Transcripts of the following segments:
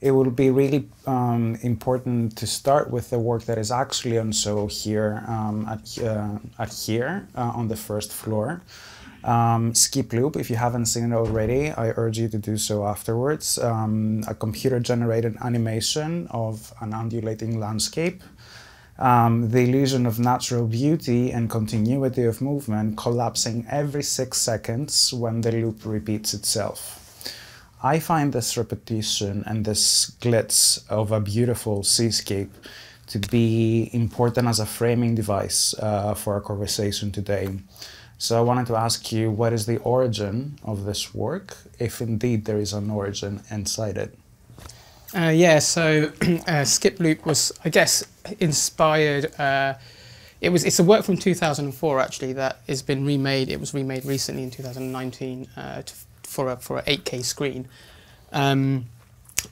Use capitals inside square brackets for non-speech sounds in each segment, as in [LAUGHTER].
it will be really um, important to start with the work that is actually on show here um, at, uh, at here uh, on the first floor. Um, Skip Loop, if you haven't seen it already, I urge you to do so afterwards. Um, a computer generated animation of an undulating landscape. Um, the illusion of natural beauty and continuity of movement collapsing every six seconds when the loop repeats itself. I find this repetition and this glitz of a beautiful seascape to be important as a framing device uh, for our conversation today. So I wanted to ask you, what is the origin of this work, if indeed there is an origin inside it? Uh, yeah, so [CLEARS THROAT] uh, Skip Loop was, I guess, inspired. Uh, it was. It's a work from 2004 actually that has been remade. It was remade recently in 2019 uh, to, for a for an 8K screen. Um,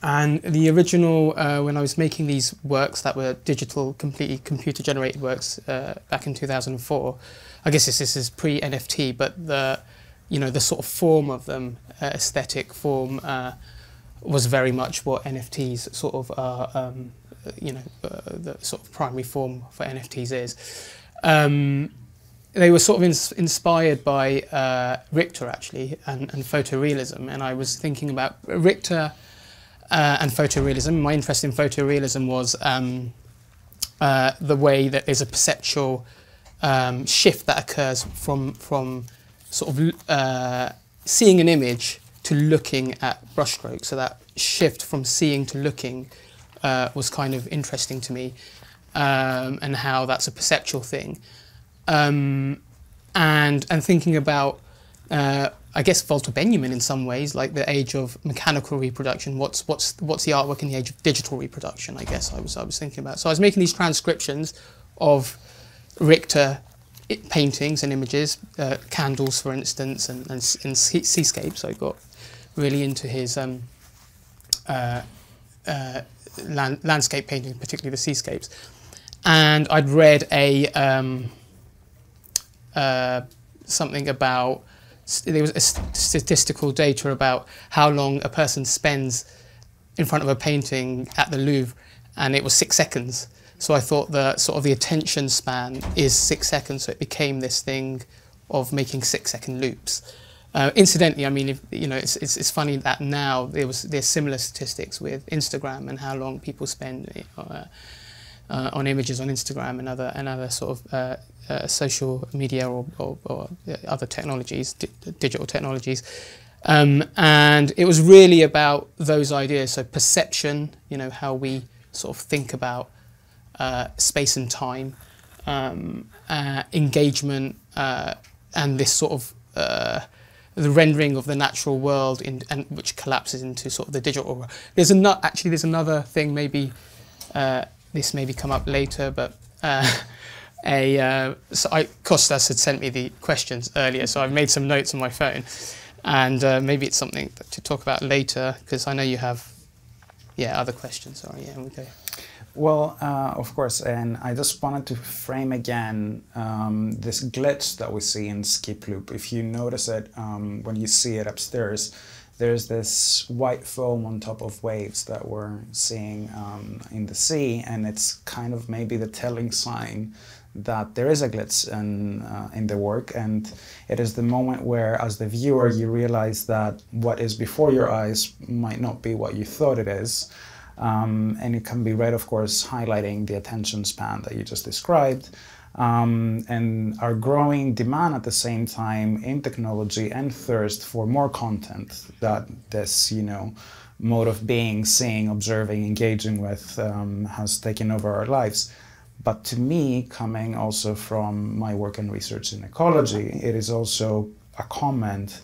and the original, uh, when I was making these works that were digital, completely computer generated works uh, back in 2004, I guess this, this is pre NFT, but the you know the sort of form of them, uh, aesthetic form, uh, was very much what NFTs sort of are. Um, you know, uh, the sort of primary form for NFTs is. Um, they were sort of ins inspired by uh, Richter actually and, and photorealism, and I was thinking about Richter uh, and photorealism. My interest in photorealism was um, uh, the way that there's a perceptual um, shift that occurs from from sort of uh, seeing an image to looking at brushstrokes. So that shift from seeing to looking uh, was kind of interesting to me, um, and how that's a perceptual thing, um, and and thinking about. Uh, I guess Walter Benjamin in some ways, like the age of mechanical reproduction. What's what's what's the artwork in the age of digital reproduction? I guess I was I was thinking about. So I was making these transcriptions of Richter paintings and images, uh, candles, for instance, and, and, and seascapes. I got really into his um, uh, uh, land, landscape painting, particularly the seascapes. And I'd read a um, uh, something about there was statistical data about how long a person spends in front of a painting at the Louvre, and it was six seconds. So I thought that sort of the attention span is six seconds, so it became this thing of making six second loops. Uh, incidentally, I mean, if, you know, it's, it's, it's funny that now there was there's similar statistics with Instagram and how long people spend uh, uh, on images on Instagram and other and other sort of uh, uh, social media or, or, or other technologies, di digital technologies. Um, and it was really about those ideas. So perception, you know, how we sort of think about uh, space and time, um, uh, engagement, uh, and this sort of uh, the rendering of the natural world, in, and which collapses into sort of the digital. World. There's a actually there's another thing maybe uh, this maybe come up later, but. [LAUGHS] a so I, Kostas had sent me the questions earlier, so I've made some notes on my phone, and maybe it's something to talk about later because I know you have, yeah, other questions. Sorry, yeah, go. Well, uh, of course, and I just wanted to frame again um, this glitch that we see in Skip Loop. If you notice it um, when you see it upstairs, there's this white foam on top of waves that we're seeing um, in the sea, and it's kind of maybe the telling sign that there is a glitch in, uh, in the work, and it is the moment where, as the viewer, you realize that what is before your eyes might not be what you thought it is. Um, and it can be read, of course, highlighting the attention span that you just described. Um, and our growing demand at the same time in technology and thirst for more content that this, you know, mode of being, seeing, observing, engaging with um, has taken over our lives. But to me, coming also from my work and research in ecology, it is also a comment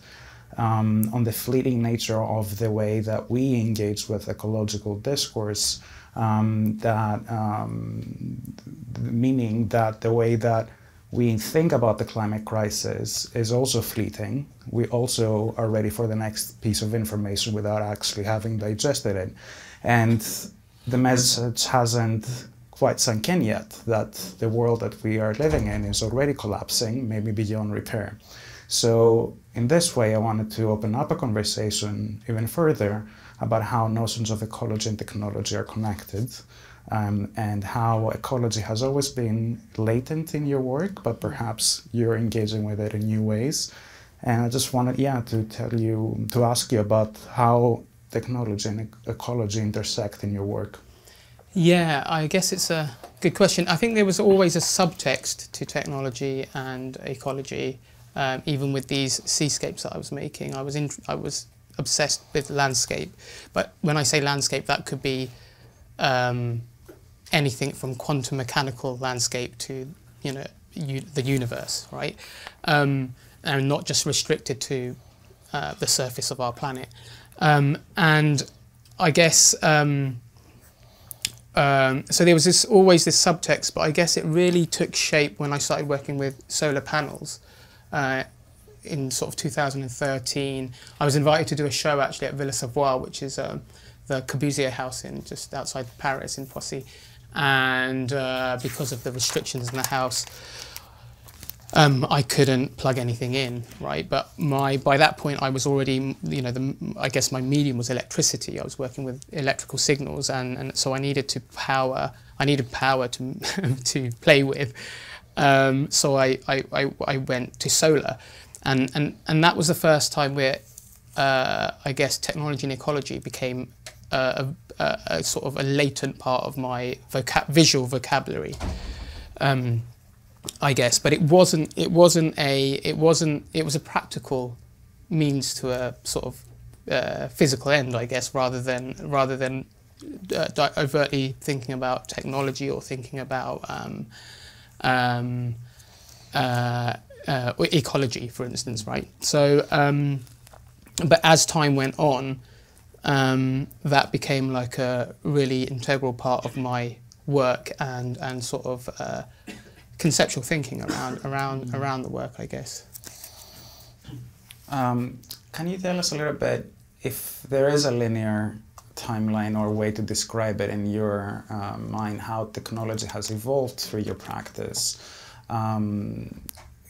um, on the fleeting nature of the way that we engage with ecological discourse, um, that um, meaning that the way that we think about the climate crisis is also fleeting. We also are ready for the next piece of information without actually having digested it. And the message hasn't quite sunk in yet that the world that we are living in is already collapsing, maybe beyond repair. So in this way, I wanted to open up a conversation even further about how notions of ecology and technology are connected. Um, and how ecology has always been latent in your work, but perhaps you're engaging with it in new ways. And I just wanted, yeah, to tell you, to ask you about how technology and ecology intersect in your work. Yeah, I guess it's a good question. I think there was always a subtext to technology and ecology, um, even with these seascapes that I was making. I was in, I was obsessed with landscape, but when I say landscape, that could be um, anything from quantum mechanical landscape to you know the universe, right? Um, and not just restricted to uh, the surface of our planet. Um, and I guess um, um, so there was this always this subtext, but I guess it really took shape when I started working with solar panels. Uh, in sort of 2013, I was invited to do a show actually at Villa Savoye, which is um, the Corbusier house in just outside Paris in Poissy. And uh, because of the restrictions in the house, um, I couldn't plug anything in, right? But my by that point, I was already, you know, the, I guess my medium was electricity. I was working with electrical signals, and, and so I needed to power. I needed power to [LAUGHS] to play with. Um, so I, I, I, I, went to solar, and, and, and that was the first time where uh, I guess technology and ecology became a, a, a, sort of a latent part of my vocab visual vocabulary. Um, I guess, but it wasn't. It wasn't a. It wasn't. It was a practical means to a sort of uh, physical end, I guess, rather than rather than uh, overtly thinking about technology or thinking about um, um, uh, uh ecology, for instance, right? So, um, but as time went on, um, that became like a really integral part of my work and and sort of uh, conceptual thinking around around around the work, I guess. Um, can you tell us a little bit if there is a linear timeline or way to describe it in your uh, mind how technology has evolved through your practice? Um,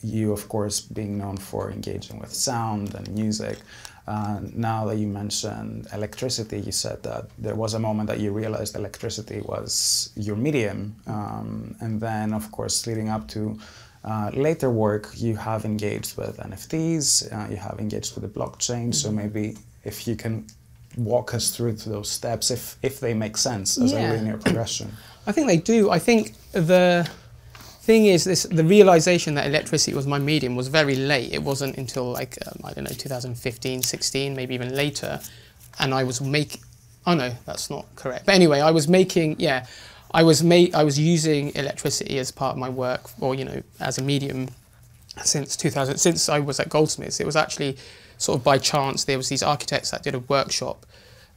you, of course, being known for engaging with sound and music. Uh, now that you mentioned electricity, you said that there was a moment that you realized electricity was your medium. Um, and then, of course, leading up to uh, later work, you have engaged with NFTs, uh, you have engaged with the blockchain. Mm -hmm. So mm-hmm. maybe if you can walk us through those steps, if, if they make sense as yeah. a linear progression. I think they do. I think the thing is this the realization that electricity was my medium was very late. It wasn't until like um, i don't know 2015 16 maybe even later. And i was making oh no that's not correct. But anyway i was making yeah i was ma- i was using electricity as part of my work or you know as a medium since 2000 since i was at goldsmiths. It was actually sort of by chance there was these architects that did a workshop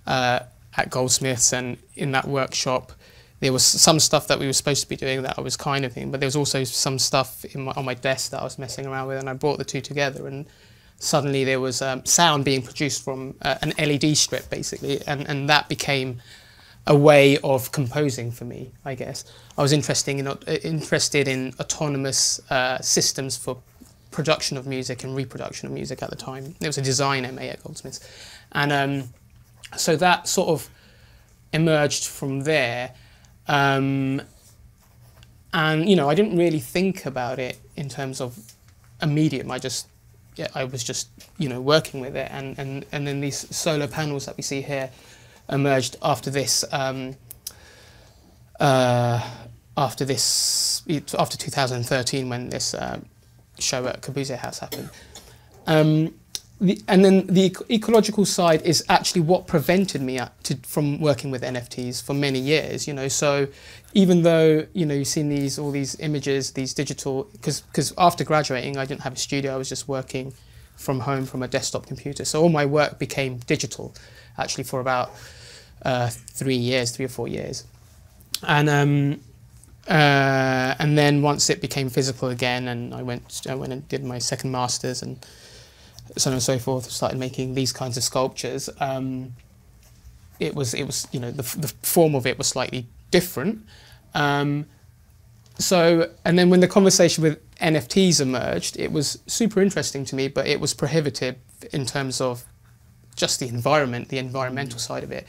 uh, at goldsmiths. And in that workshop there was some stuff that we were supposed to be doing that I was kind of thinking, but there was also some stuff my, on my desk that I was messing around with, and I brought the two together, and suddenly there was um, sound being produced from uh, an LED strip, basically, and, and that became a way of composing for me, I guess. I was interested in, uh, interested in autonomous uh, systems for production of music and reproduction of music at the time. It was a design MA at Goldsmiths. And um, so that sort of emerged from there. Um, and you know, I didn't really think about it in terms of a medium. I just, yeah, I was just you know working with it, and and and then these solar panels that we see here emerged after this. Um, uh, after this, after 2013, when this uh, show at Corbusier House happened. Um, the, and then the ecological side is actually what prevented me to, from working with NFTs for many years. You know, so even though you know you've seen these all these images, these digital, because because after graduating, I didn't have a studio. I was just working from home from a desktop computer. So all my work became digital, actually for about uh, three years, three or four years, and um, uh, and then once it became physical again, and I went I went and did my second masters and so on and so forth, started making these kinds of sculptures, um, it was it was you know the the form of it was slightly different. Um, so and then when the conversation with NFTs emerged, it was super interesting to me, but it was prohibitive in terms of just the environment, the environmental side of it.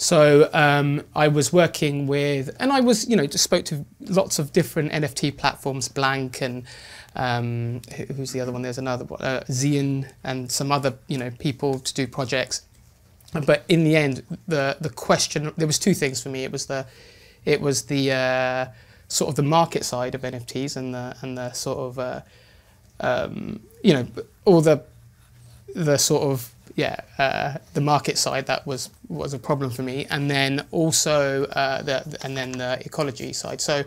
So um, I was working with, and I was, you know, just spoke to lots of different NFT platforms, Blank and um, who's the other one? There's another uh, Zion, and some other, you know, people to do projects. But in the end, the the question there was two things for me. It was the, it was the uh, sort of the market side of NFTs and the and the sort of, uh, um, you know, all the the sort of yeah, uh, the market side that was was a problem for me, and then also uh, the and then the ecology side. So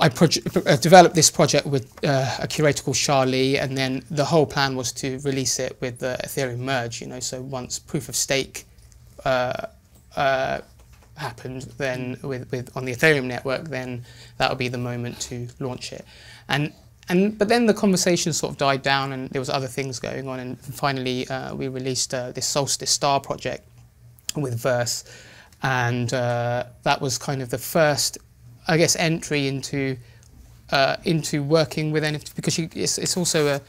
I uh, developed this project with uh, a curator called Charlie, and then the whole plan was to release it with the Ethereum merge. You know, so once proof of stake uh, uh, happened, then with with on the Ethereum network, then that would be the moment to launch it, and and but then the conversation sort of died down, and there was other things going on, and finally uh, we released uh, this Solstice Star project with Verse, and that was kind of the first, I guess, entry into uh, into working with NFT because you, it's it's also a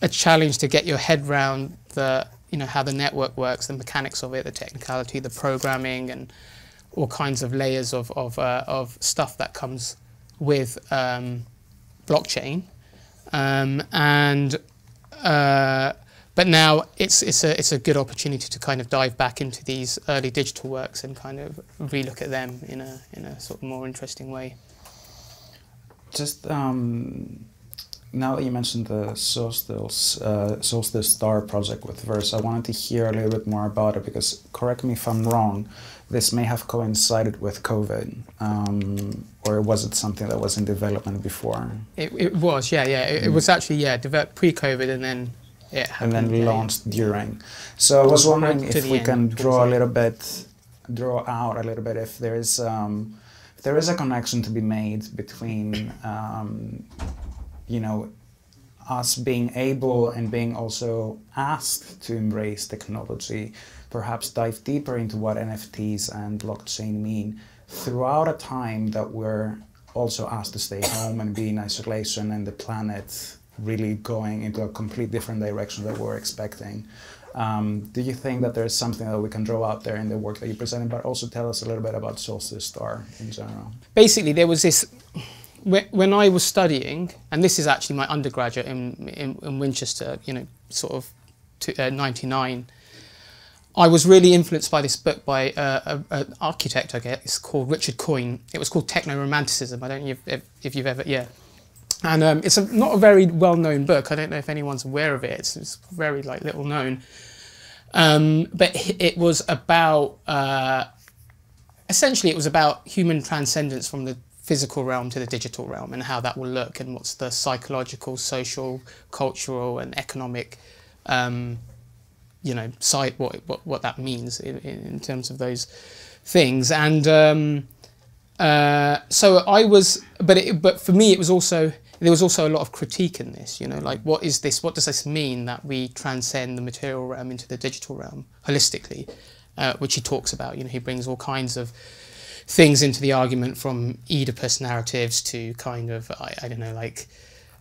a challenge to get your head around the you know how the network works, the mechanics of it, the technicality, the programming, and all kinds of layers of of, uh, of stuff that comes with um, blockchain, um, and uh, but now it's it's a it's a good opportunity to kind of dive back into these early digital works and kind of relook at them in a in a sort of more interesting way. Just um, now that you mentioned the Solstice, uh, Solstice Star project with Verse, I wanted to hear a little bit more about it because, correct me if I'm wrong, this may have coincided with COVID, um, or was it something that was in development before? It, it was, yeah, yeah. It, it was actually, yeah, developed pre-COVID and then happened. And then launched yeah. during. So I was wondering if we end, can draw a little bit, draw out a little bit if there is, um, if there is a connection to be made between, um, you know, us being able and being also asked to embrace technology perhaps dive deeper into what NFTs and blockchain mean throughout a time that we're also asked to stay home and be in isolation and the planet really going into a complete different direction that we're expecting. Um, do you think that there's something that we can draw out there in the work that you presented, but also tell us a little bit about Solstice Star in general? Basically, there was this. When I was studying, and this is actually my undergraduate in, in, in Winchester, you know, sort of to, uh, 99, I was really influenced by this book by uh, an architect, I guess, called Richard Coyne. It was called Techno Romanticism. I don't know if, if you've ever, yeah. And um, it's a, not a very well-known book. I don't know if anyone's aware of it. It's, it's very like little known. Um, but it was about, uh, essentially it was about human transcendence from the physical realm to the digital realm and how that will look and what's the psychological, social, cultural and economic um, you know, cite what what, what that means in, in terms of those things. And um, uh, so I was, but it, but for me, it was also there was also a lot of critique in this. You know, like what is this? What does this mean that we transcend the material realm into the digital realm holistically, uh, which he talks about. You know, he brings all kinds of things into the argument from Oedipus narratives to kind of I, I don't know like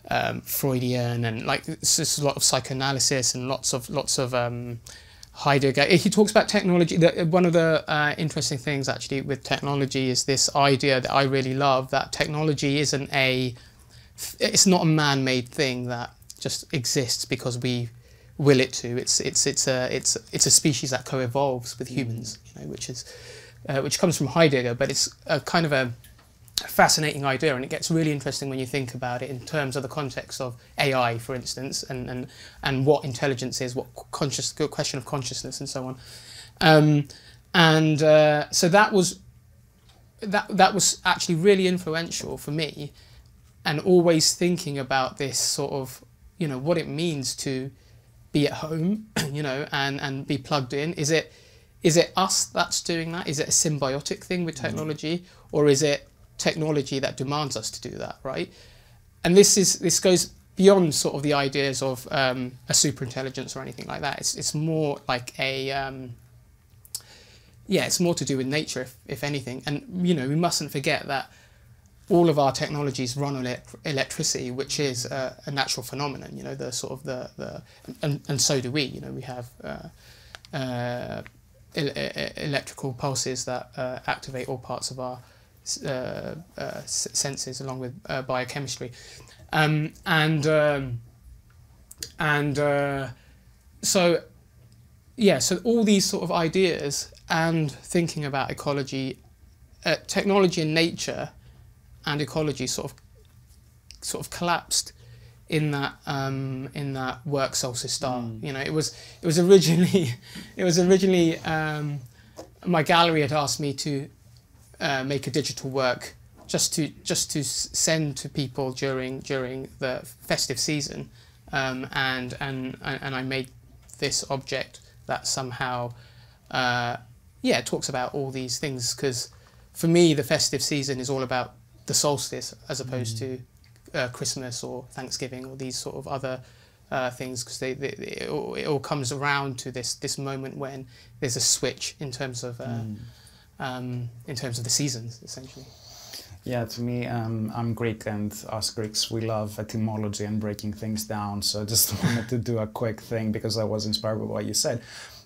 um, Freudian and like just a lot of psychoanalysis and lots of lots of um, Heidegger. He talks about technology. one of the uh, interesting things actually with technology is this idea that I really love that technology isn't a it's not a man-made thing that just exists because we will it to. It's it's it's a it's it's a species that co-evolves with humans, you know, which is uh, which comes from Heidegger, but it's a kind of a fascinating idea and it gets really interesting when you think about it in terms of the context of AI for instance and and, and what intelligence is what conscious question of consciousness and so on um, and uh, so that was that that was actually really influential for me and always thinking about this sort of you know what it means to be at home [CLEARS THROAT] you know and and be plugged in is it is it us that's doing that is it a symbiotic thing with mm. technology or is it technology that demands us to do that, right? And this is this goes beyond sort of the ideas of um, a super intelligence or anything like that. It's it's more like a um, yeah, it's more to do with nature, if, if anything. And you know, we mustn't forget that all of our technologies run on electricity, which is uh, a natural phenomenon. You know, the sort of the the and, and so do we. You know, we have uh, uh, electrical pulses that uh, activate all parts of our uh, uh, senses, along with biochemistry, um, and um, and so yeah, so all these sort of ideas and thinking about ecology, technology and nature and ecology sort of sort of collapsed in that um, in that work Solstice Star. Mm. You know, it was it was originally [LAUGHS] it was originally um, my gallery had asked me to uh, make a digital work just to just to send to people during during the festive season, um, and and and I made this object that somehow uh, yeah talks about all these things because for me the festive season is all about the solstice as opposed mm. to uh, Christmas or Thanksgiving or these sort of other uh, things because they, they, it, all, it, all, comes around to this this moment when there's a switch in terms of uh, mm. um, in terms of the seasons essentially. Yeah, to me, um, I'm Greek, and us Greeks, we love etymology and breaking things down. So I just [LAUGHS] wanted to do a quick thing because I was inspired by what you said.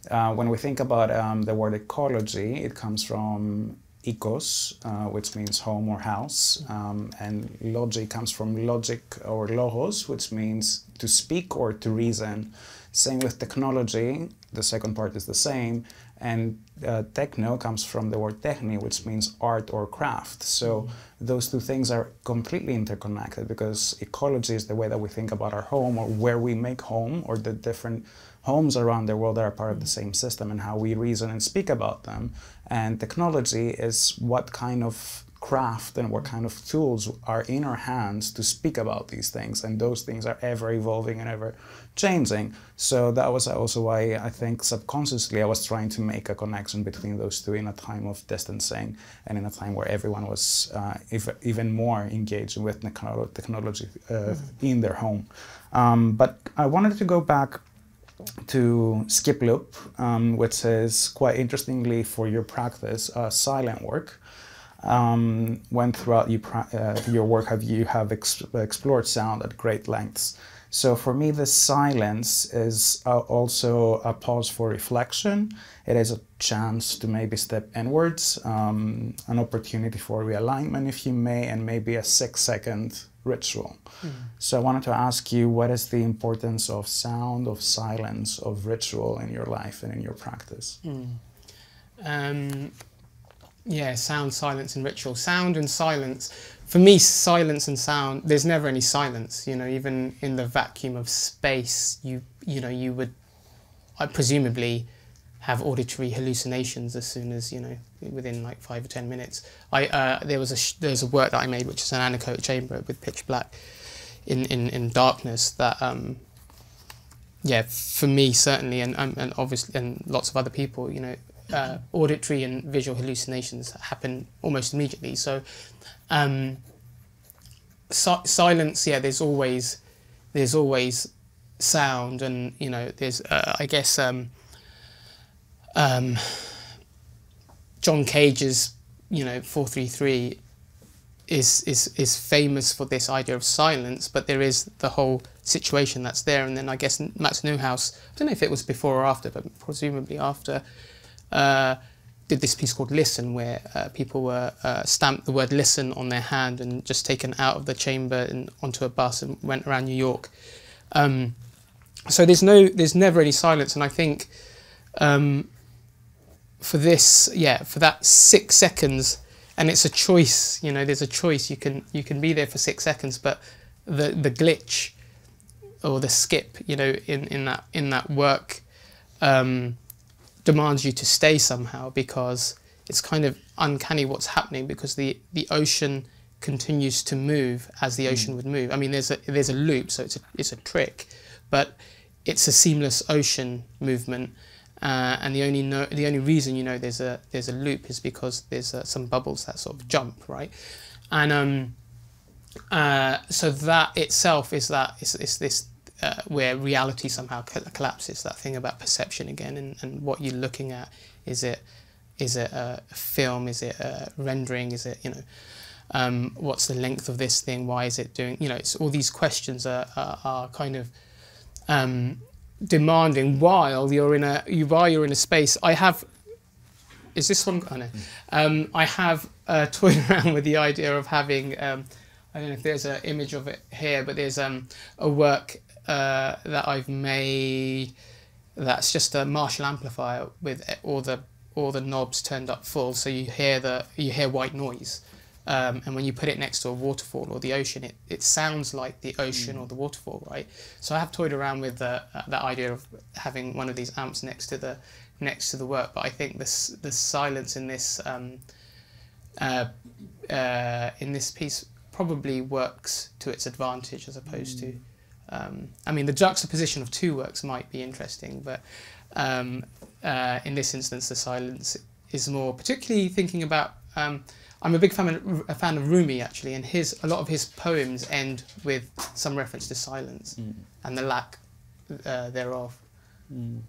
Uh, when we think about um, the word ecology, it comes from ecos, uh, which means home or house, um, and logic comes from logic or logos, which means to speak or to reason. Same with technology, the second part is the same, and uh, techno comes from the word techni, which means art or craft. So those two things are completely interconnected because ecology is the way that we think about our home or where we make home or the different homes around the world that are part of the same system and how we reason and speak about them. And technology is what kind of craft and what kind of tools are in our hands to speak about these things. And those things are ever evolving and ever changing. So that was also why I think subconsciously I was trying to make a connection between those two in a time of distancing and in a time where everyone was uh, even more engaged with technology uh, mm-hmm. in their home. Um, but I wanted to go back to skip loop, um, which is quite interestingly for your practice, uh, silent work. Um, when throughout you uh, your work have you have ex explored sound at great lengths. So for me, the silence is uh, also a pause for reflection. It is a chance to maybe step inwards, um, an opportunity for realignment, if you may, and maybe a six-second ritual. Mm. So I wanted to ask you, what is the importance of sound, of silence, of ritual in your life and in your practice? Mm. Um, yeah, sound, silence, and ritual. Sound and silence. For me, silence and sound. There's never any silence. You know, even in the vacuum of space, you you know you would, I presumably, have auditory hallucinations as soon as you know within like five or ten minutes. I uh, there was a there's a work that I made which is an anechoic chamber with pitch black, in in, in darkness that um, yeah for me certainly and um, and obviously and lots of other people you know uh, auditory and visual hallucinations happen almost immediately. So, um, si silence, yeah, there's always there's always sound, and you know, there's uh, I guess um, um, John Cage's you know four three three is is is famous for this idea of silence, but there is the whole situation that's there, and then I guess Max Neuhaus, I don't know if it was before or after, but presumably after uh, did this piece called Listen, where uh, people were uh, stamped the word listen on their hand and just taken out of the chamber and onto a bus and went around New York. Um, so there's no, there's never any silence, and I think um, for this, yeah, for that six seconds, and it's a choice. You know, there's a choice. You can you can be there for six seconds, but the the glitch or the skip, you know, in in that in that work. Um, demands you to stay somehow because it's kind of uncanny what's happening because the, the ocean continues to move as the ocean mm. would move. I mean, there's a, there's a loop, so it's a, it's a trick, but it's a seamless ocean movement. Uh, and the only no, the only reason you know there's a there's a loop is because there's uh, some bubbles that sort of jump right, and um, uh, so that itself is that it's, it's this uh, where reality somehow collapses. That thing about perception again, and, and what you're looking at is it is it a film? Is it a rendering? Is it you know? um, what's the length of this thing? Why is it doing? You know, it's all these questions are, are, are kind of um, demanding while you're in a you while you're in a space. I have. Is this one? Oh no. Um, I have uh, [LAUGHS] toyed around with the idea of having. Um, I don't know if there's an image of it here, but there's um, a work uh, that I've made that's just a Marshall amplifier with all the all the knobs turned up full, so you hear the you hear white noise. Um, and when you put it next to a waterfall or the ocean, it, it sounds like the ocean mm. or the waterfall, right? So I have toyed around with the, uh, that idea of having one of these amps next to the next to the work, but I think this the silence in this um, uh, uh, in this piece probably works to its advantage as opposed mm. to. Um, I mean, the juxtaposition of two works might be interesting, but um, uh, in this instance, the silence is more particularly thinking about um, I'm a big fan of, a fan of Rumi actually, and his a lot of his poems end with some reference to silence mm. and the lack uh, thereof. Mm.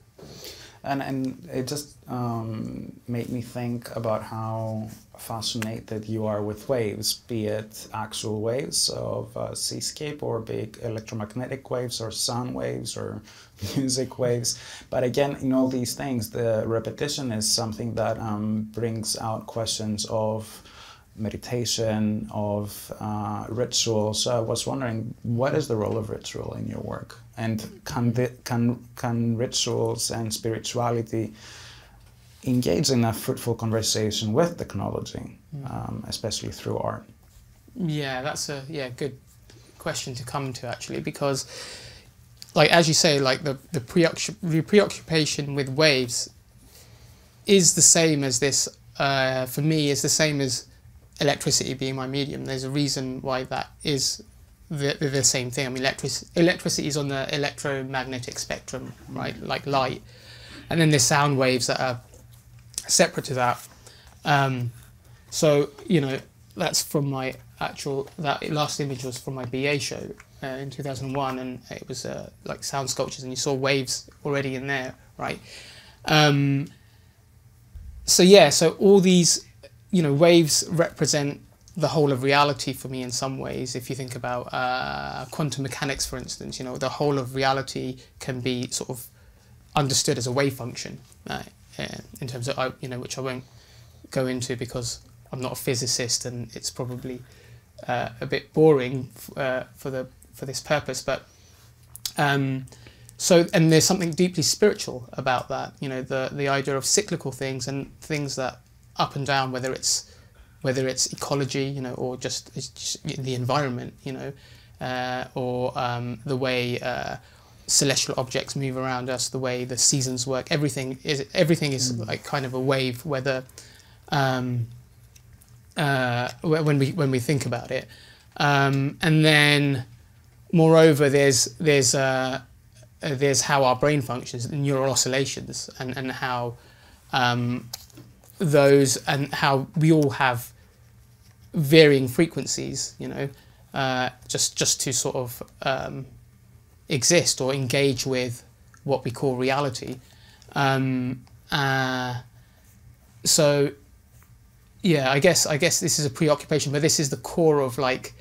And and it just um, made me think about how fascinated you are with waves, be it actual waves of uh, seascape or big electromagnetic waves or sound waves or [LAUGHS] music waves. But again, in all these things, the repetition is something that um, brings out questions of meditation, of uh, ritual. So I was wondering, what is the role of ritual in your work? And can, the, can, can rituals and spirituality engage in a fruitful conversation with technology, mm. um, especially through art? Yeah, that's a yeah good question to come to actually because, like as you say, like the the, preoccup- the preoccupation with waves is the same as this. Uh, for me, is the same as electricity being my medium, there's a reason why that is the, the same thing. I mean, electric, electricity is on the electromagnetic spectrum, right, like light. And then there's sound waves that are separate to that. Um, so, you know, that's from my actual, that last image was from my BA show uh, in 2001, and it was uh, like sound sculptures, and you saw waves already in there, right? Um, so, yeah, so all these you know, waves represent the whole of reality for me in some ways. If you think about uh, quantum mechanics, for instance, you know, the whole of reality can be sort of understood as a wave function uh, in terms of, you know, which I won't go into because I'm not a physicist and it's probably uh, a bit boring uh, for the for this purpose. But um, so, and there's something deeply spiritual about that. You know, the the idea of cyclical things and things that up and down, whether it's whether it's ecology, you know, or just, just the environment, you know, uh, or um, the way uh, celestial objects move around us, the way the seasons work. Everything is everything is mm. like kind of a wave. Whether um, uh, when we when we think about it, um, and then moreover, there's there's uh, there's how our brain functions, neural oscillations, and and how um, those and how we all have varying frequencies, you know, uh, just just to sort of um, exist or engage with what we call reality. Um, uh, so, yeah, I guess I guess this is a preoccupation, but this is the core of like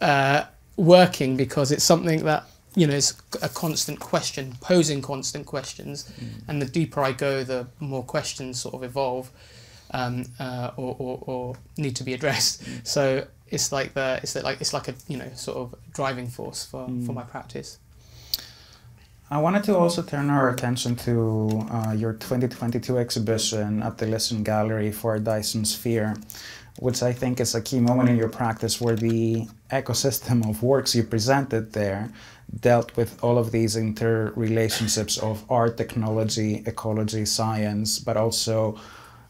uh, working because it's something that you know, it's a constant question, posing constant questions, mm. and the deeper I go, the more questions sort of evolve, um, uh, or, or, or, need to be addressed. Mm. So it's like the it's like it's like a you know sort of driving force for, mm. for my practice. I wanted to also turn our attention to uh, your 2022 exhibition at the Lisson Gallery for Dyson Sphere, which I think is a key moment in your practice where the ecosystem of works you presented there dealt with all of these interrelationships of art, technology, ecology, science, but also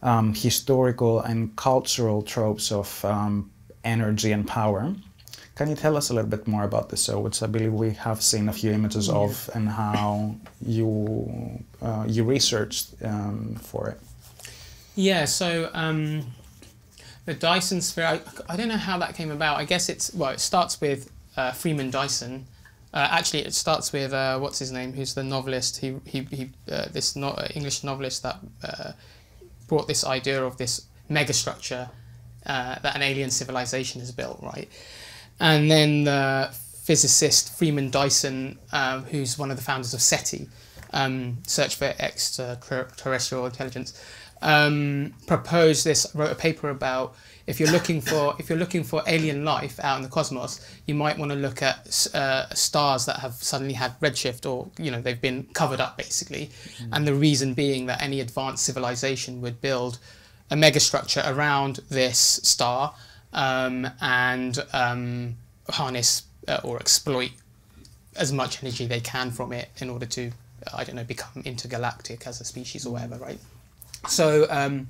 um, historical and cultural tropes of um, energy and power. Can you tell us a little bit more about this show, which I believe we have seen a few images of, and how you uh, you researched um, for it? Yeah, so um, the Dyson Sphere. I, I, don't know how that came about. I guess it's well, it starts with uh, Freeman Dyson, uh, actually, it starts with uh, what's his name, who's the novelist. He he, he uh, this no- English novelist that uh, brought this idea of this megastructure uh, that an alien civilization has built, right? And then the physicist Freeman Dyson, uh, who's one of the founders of SETI, um, Search for Extraterrestrial Intelligence, um, proposed this, wrote a paper about if you're looking for if you're looking for alien life out in the cosmos, you might want to look at uh, stars that have suddenly had redshift or you know they've been covered up basically, mm. and the reason being that any advanced civilization would build a megastructure around this star um, and um, harness uh, or exploit as much energy they can from it in order to I don't know become intergalactic as a species or whatever, right? So um,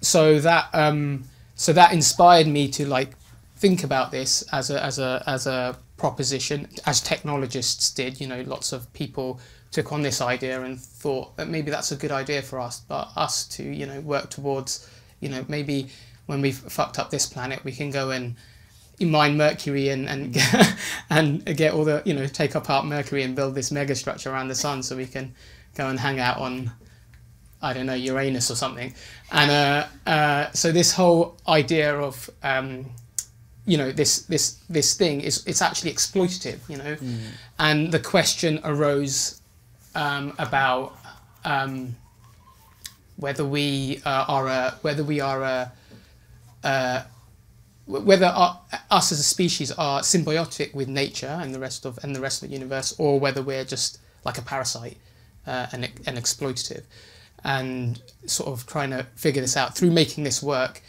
so that um, so that inspired me to like think about this as a as a as a proposition as technologists did. You know, lots of people took on this idea and thought that maybe that's a good idea for us, but us to you know work towards you know maybe when we've fucked up this planet, we can go and mine Mercury and and [LAUGHS] and get all the you know take apart Mercury and build this mega structure around the sun so we can go and hang out on I don't know Uranus or something, and uh, uh, so this whole idea of um, you know this this this thing is it's actually exploitative, you know, mm. and the question arose um, about um, whether we uh, are a, whether we are a, uh, whether our, us as a species are symbiotic with nature and the rest of and the rest of the universe, or whether we're just like a parasite uh, and, and exploitative and sort of trying to figure this out through making this work.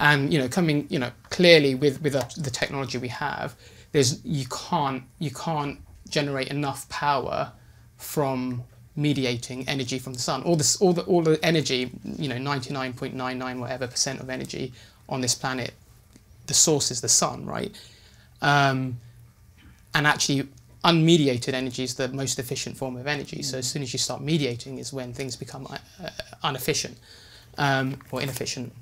And you know coming you know clearly with with the technology we have there's you can't you can't generate enough power from mediating energy from the sun. All this all the all the energy you know 99.99 whatever percent of energy on this planet the source is the sun right? Um, and actually unmediated energy is the most efficient form of energy. So as soon as you start mediating is when things become uh, inefficient um, or inefficient.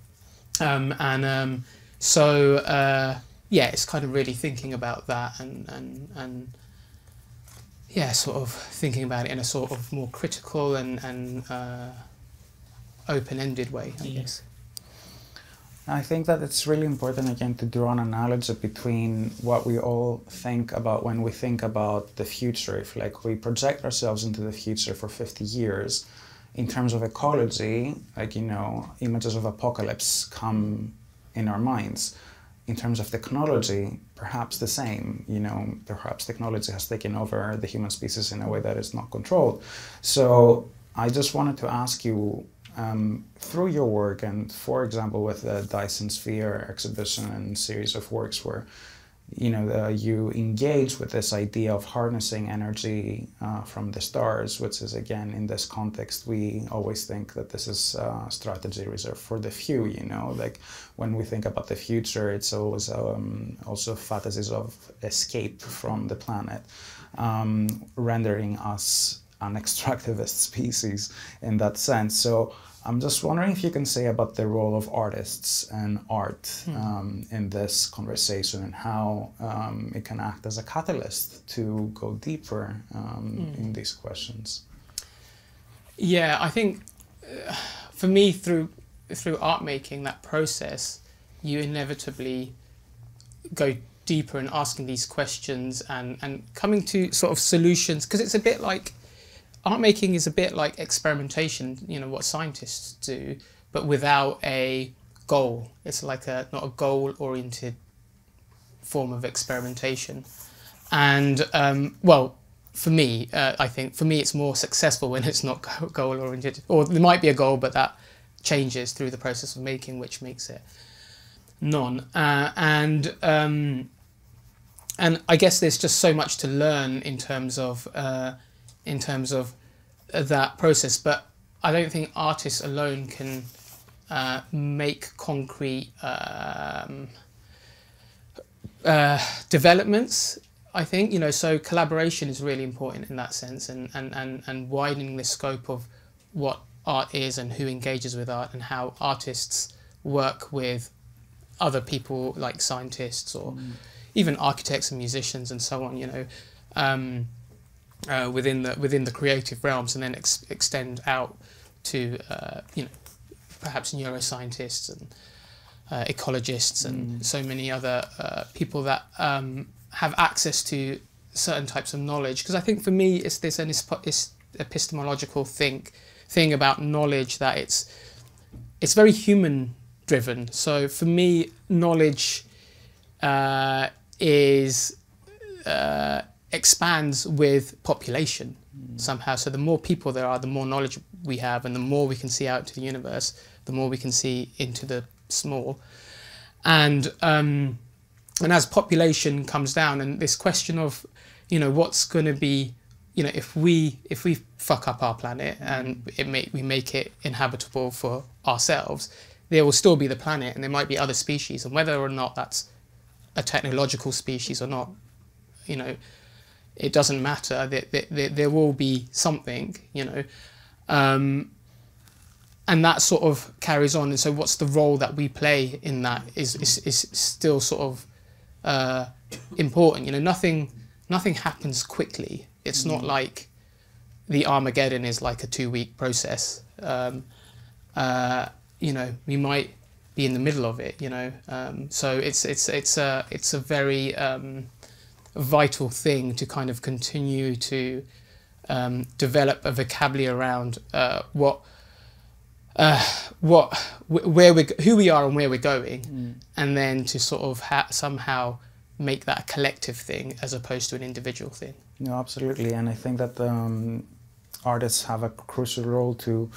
Um, and um, so uh, yeah, it's kind of really thinking about that and and and yeah, sort of thinking about it in a sort of more critical and and uh, open-ended way, I guess. I think that it's really important again to draw an analogy between what we all think about when we think about the future. If like we project ourselves into the future for 50 years, in terms of ecology, like you know, images of apocalypse come in our minds. In terms of technology, perhaps the same. You know, perhaps technology has taken over the human species in a way that is not controlled. So I just wanted to ask you um, through your work and for example with the Dyson Sphere exhibition and series of works where you know uh, you engage with this idea of harnessing energy uh, from the stars which is again in this context we always think that this is a strategy reserved for the few you know? Like when we think about the future it's always um, also fantasies of escape from the planet um, rendering us an extractivist [LAUGHS] species in that sense. So I'm just wondering if you can say about the role of artists and art mm. um, in this conversation and how um, it can act as a catalyst to go deeper um, mm. in these questions. Yeah, I think uh, for me through through art making that process, you inevitably go deeper in asking these questions and and coming to sort of solutions because it's a bit like art making is a bit like experimentation, you know, what scientists do, but without a goal. It's like a not a goal oriented form of experimentation. And um, well, for me, uh, I think for me it's more successful when it's not goal oriented. Or there might be a goal, but that changes through the process of making, which makes it non. Uh, and um, and I guess there's just so much to learn in terms of uh, in terms of uh, that process. But I don't think artists alone can uh, make concrete um, uh, developments. I think you know so collaboration is really important in that sense, and and and and widening the scope of what art is and who engages with art and how artists work with other people like scientists or mm. even architects and musicians and so on. You know. Um, uh, within the within the creative realms, and then ex extend out to uh, you know perhaps neuroscientists and uh, ecologists and so many other uh, people that um, have access to certain types of knowledge. Because I think for me, it's this an is- epistemological thing thing about knowledge that it's it's very human driven. So for me, knowledge uh, is uh, expands with population somehow. So the more people there are, the more knowledge we have, and the more we can see out to the universe, the more we can see into the small. And um, and as population comes down, and this question of, you know, what's going to be, you know, if we if we fuck up our planet and it make we make it inhabitable for ourselves, there will still be the planet, and there might be other species, and whether or not that's a technological species or not, you know, it doesn't matter. There, there, there will be something, you know. Um, and that sort of carries on. And so, what's the role that we play in that is, is, is still sort of uh, important. You know, nothing, nothing happens quickly. It's not like the Armageddon is like a two week process. Um, uh, you know, we might be in the middle of it, you know. Um, so, it's, it's, it's, a, it's a very. Um, vital thing to kind of continue to um, develop a vocabulary around uh, what uh, what where we who we are and where we're going, mm. and then to sort of ha- somehow make that a collective thing as opposed to an individual thing. No, absolutely, and I think that um, artists have a crucial role to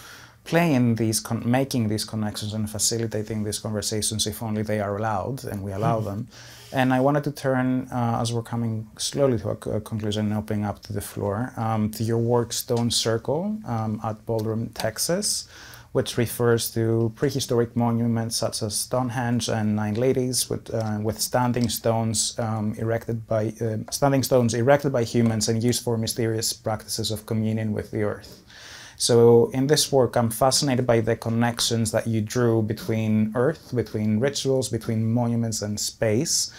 play in these making these connections and facilitating these conversations if only they are allowed and we allow mm. them and I wanted to turn, uh, as we're coming slowly to a, conclusion opening up to the floor, um, to your work Stone Circle um, at Ballroom, Texas, which refers to prehistoric monuments such as Stonehenge and Nine Ladies, with, uh, with standing stones um, erected by uh, standing stones erected by humans and used for mysterious practices of communion with the earth. So in this work, I'm fascinated by the connections that you drew between Earth, between rituals, between monuments and space,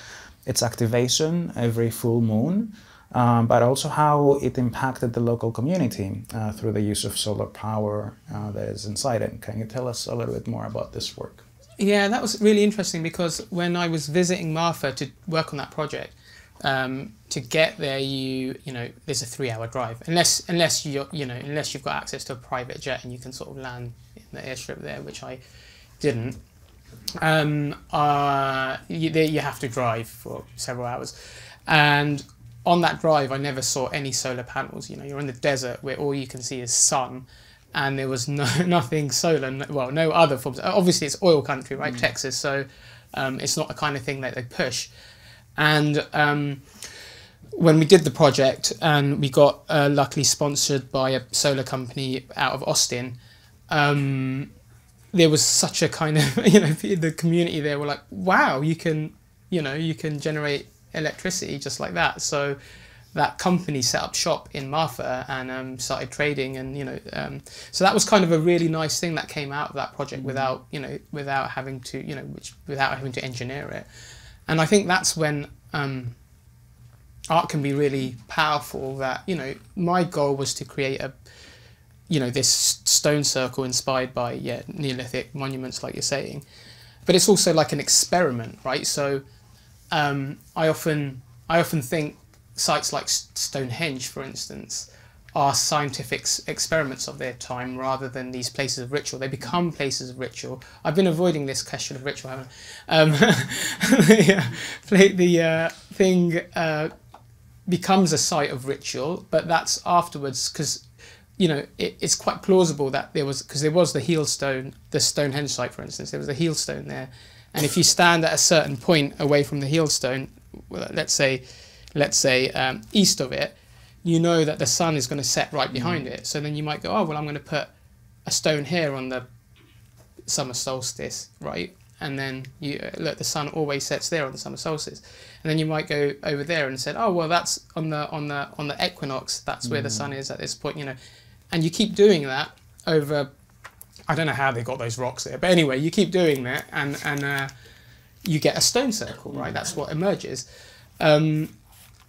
its activation every full moon, um, but also how it impacted the local community uh, through the use of solar power uh, that is inside it. Can you tell us a little bit more about this work? Yeah, that was really interesting because when I was visiting Marfa to work on that project, um, to get there, you you know, there's a three-hour drive. Unless unless you you know unless you've got access to a private jet and you can sort of land in the airstrip there, which I didn't. Um, uh, you, you have to drive for several hours, and on that drive, I never saw any solar panels. You know, you're in the desert where all you can see is sun, and there was no [LAUGHS] nothing solar. No, well, no other forms. Obviously, it's oil country, right, mm. Texas. So um, it's not the kind of thing that they push. And um, when we did the project, and we got uh, luckily sponsored by a solar company out of Austin, um, there was such a kind of [LAUGHS] you know the community there were like, wow, you can you know you can generate electricity just like that. So that company set up shop in Marfa and um, started trading, and you know, um, so that was kind of a really nice thing that came out of that project mm-hmm. without you know without having to you know which, without having to engineer it. And I think that's when um, art can be really powerful. That you know, my goal was to create a, you know, this stone circle inspired by yeah Neolithic monuments, like you're saying, but it's also like an experiment, right? So um, I often I often think sites like Stonehenge, for instance, are scientific experiments of their time rather than these places of ritual. They become places of ritual. I've been avoiding this question of ritual, haven't I? Um, [LAUGHS] the, the uh, thing uh, becomes a site of ritual, but that's afterwards because you know it, it's quite plausible that there was because there was the heel stone, the Stonehenge site, for instance, there was a heel stone there, and if you stand at a certain point away from the heel stone, let's say, let's say um, east of it you know that the sun is going to set right behind mm. it. So then you might go, oh, well, I'm going to put a stone here on the summer solstice, right? And then you uh, look, the sun always sets there on the summer solstice. And then you might go over there and said, oh, well, that's on the on the on the equinox. That's where mm. the sun is at this point, you know. And you keep doing that over. I don't know how they got those rocks there, but anyway, you keep doing that, and and uh, you get a stone circle, right? That's what emerges. Um,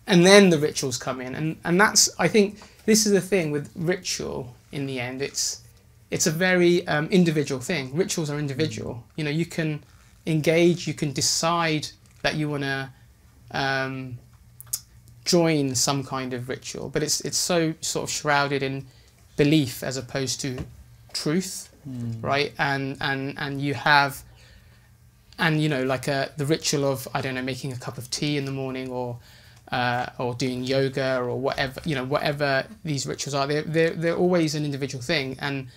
and then the rituals come in and and that's i think this is the thing with ritual in the end it's it's a very um, individual thing rituals are individual you know you can engage. You can decide that you want to um, join some kind of ritual, but it's it's so sort of shrouded in belief as opposed to truth, Mm. right? And and and you have, and you know, like a the ritual of I don't know, making a cup of tea in the morning or. Uh, or doing yoga or whatever you know whatever these rituals are they're, they're, they're always an individual thing. And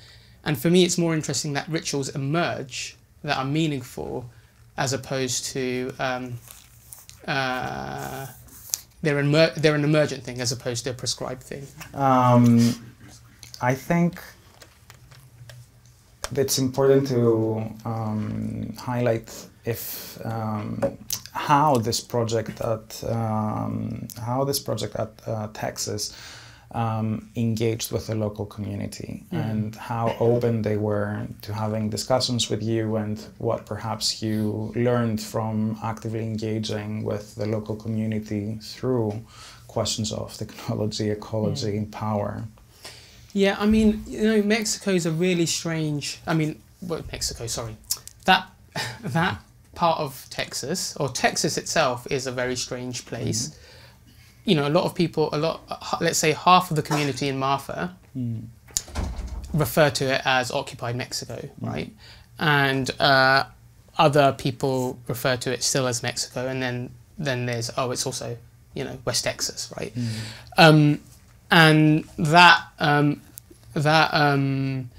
and for me it's more interesting that rituals emerge that are meaningful as opposed to um, uh, they're, emer- they're an emergent thing as opposed to a prescribed thing. Um, I think it's important to um, highlight if um, how this project at um, how this project at uh, Texas um, engaged with the local community and how open they were to having discussions with you and what perhaps you learned from actively engaging with the local community through questions of technology, ecology, and power. Yeah, I mean, you know, Mexico is a really strange. I mean, well, Mexico, sorry, that [LAUGHS] that part of Texas or Texas itself is a very strange place. You know, a lot of people, a lot, let's say half of the community in Marfa refer to it as occupied Mexico, right? And uh, other people refer to it still as Mexico, and then then there's oh, it's also you know West Texas, right? Um, and that um, that um,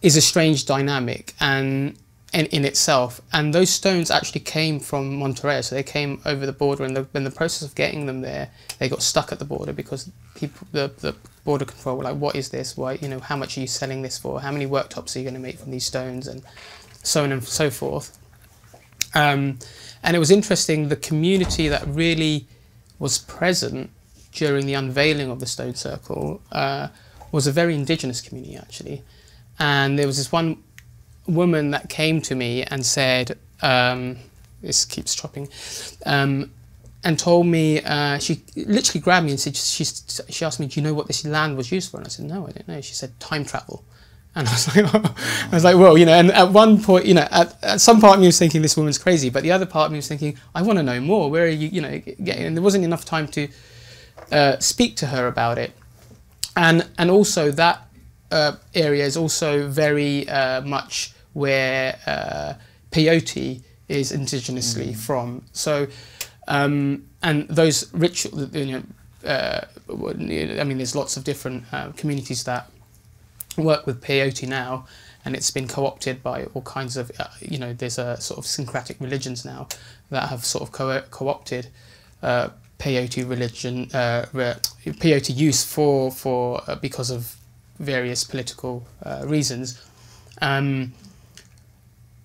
is a strange dynamic and in, in itself. And those stones actually came from Monterrey, so they came over the border. And the, in the process of getting them there, they got stuck at the border because people, the, the border control were like, "What is this? Why, you know, how much are you selling this for? How many worktops are you going to make from these stones?" And so on and so forth. Um, and it was interesting. The community that really was present during the unveiling of the stone circle uh, was a very indigenous community actually and there was this one woman that came to me and said um, this keeps chopping um, and told me uh, she literally grabbed me and said she, she asked me do you know what this land was used for and I said no I don't know she said time travel and I was [LAUGHS] like, I was like, well, you know, and at one point, you know, at, at some part of me was thinking this woman's crazy, but the other part of me was thinking, I want to know more. Where are you, you know, getting? And there wasn't enough time to uh, speak to her about it, and and also that uh, area is also very uh, much where uh, peyote is indigenously from. So, um, and those ritual, you know, uh, I mean, there's lots of different uh, communities that work with peyote now, and it's been co-opted by all kinds of, uh, you know, there's a sort of syncretic religions now that have sort of co- co-opted uh, peyote religion, uh, peyote use for for uh, because of various political uh, reasons. Um,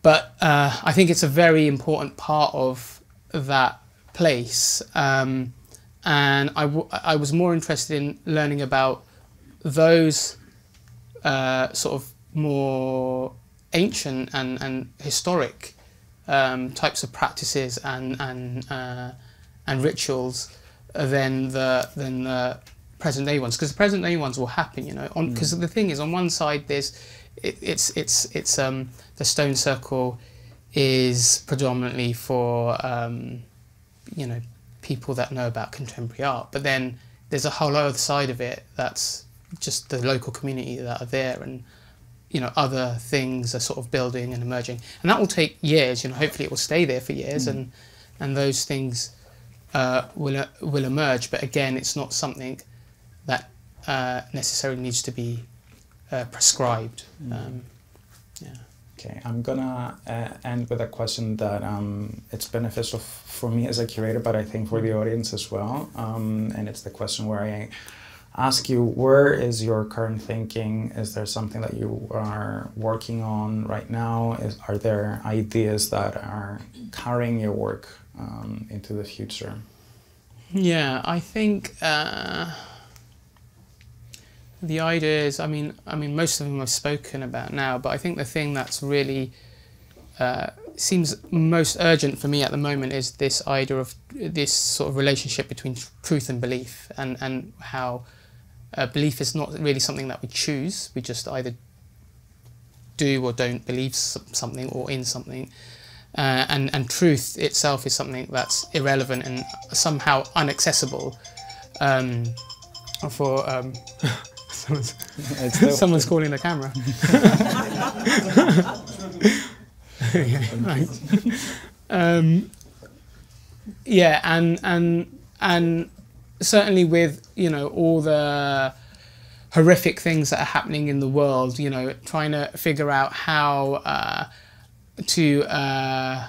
but uh, I think it's a very important part of that place, um, and I, w- I was more interested in learning about those uh, sort of more ancient and, and historic um, types of practices and and uh, and rituals than the than the present day ones. Because the present day ones will happen you know on because the thing is on one side there's it, it's it's it's um the stone circle is predominantly for um, you know people that know about contemporary art. But then there's a whole other side of it that's just the local community that are there and you know other things are sort of building and emerging. And that will take years you know hopefully it will stay there for years and and those things uh, will will emerge. But again it's not something that uh, necessarily needs to be uh, prescribed um, yeah Okay, I'm gonna uh, end with a question that um, it's beneficial for me as a curator, but I think for the audience as well. Um, and it's the question where I ask you, where is your current thinking? Is there something that you are working on right now? Is, are there ideas that are carrying your work um, into the future? Yeah, I think uh, the ideas. I mean, I mean, most of them I've spoken about now, but I think the thing that's really uh, seems most urgent for me at the moment is this idea of this sort of relationship between truth and belief, and and how uh, belief is not really something that we choose. We just either do or don't believe something or in something. uh, and and truth itself is something that's irrelevant and somehow inaccessible um, for um, [LAUGHS] someone's, [LAUGHS] [LAUGHS] someone's calling the camera. Yeah, [LAUGHS] right. um, yeah, and and and certainly with you know all the horrific things that are happening in the world, you know, trying to figure out how uh, to uh,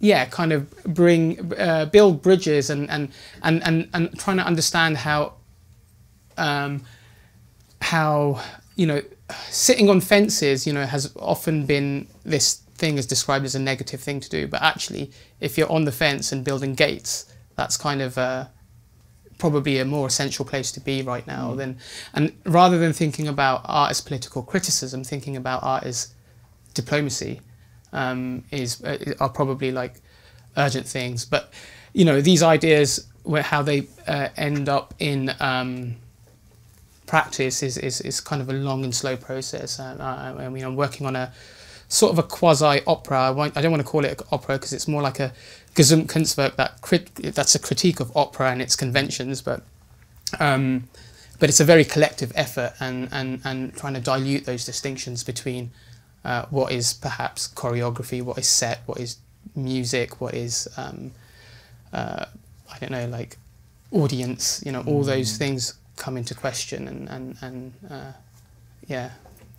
yeah, kind of bring uh, build bridges and and, and and and trying to understand how um, how you know sitting on fences you know has often been this thing is described as a negative thing to do. But actually if you're on the fence and building gates that's kind of uh, probably a more essential place to be right now than and rather than thinking about art as political criticism thinking about art as diplomacy um, is uh, are probably like urgent things. But you know these ideas where how they uh, end up in um, practice is, is, is kind of a long and slow process. And I, I mean, I'm working on a sort of a quasi opera. I, won't, I don't want to call it an opera because it's more like a Gesamtkunstwerk that crit, that's a critique of opera and its conventions, but um, but it's a very collective effort and, and, and trying to dilute those distinctions between uh, what is perhaps choreography, what is set, what is music, what is um, uh, I don't know like audience. You know, all those things come into question and and and uh, yeah,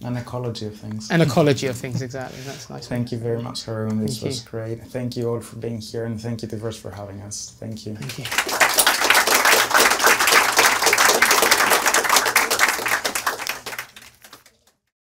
An ecology of things. an ecology of things exactly. That's nice. Thank you very much, everyone. This Thank was you. great. Thank you all for being here, and thank you, Diverse, for having us. Thank you. Thank you.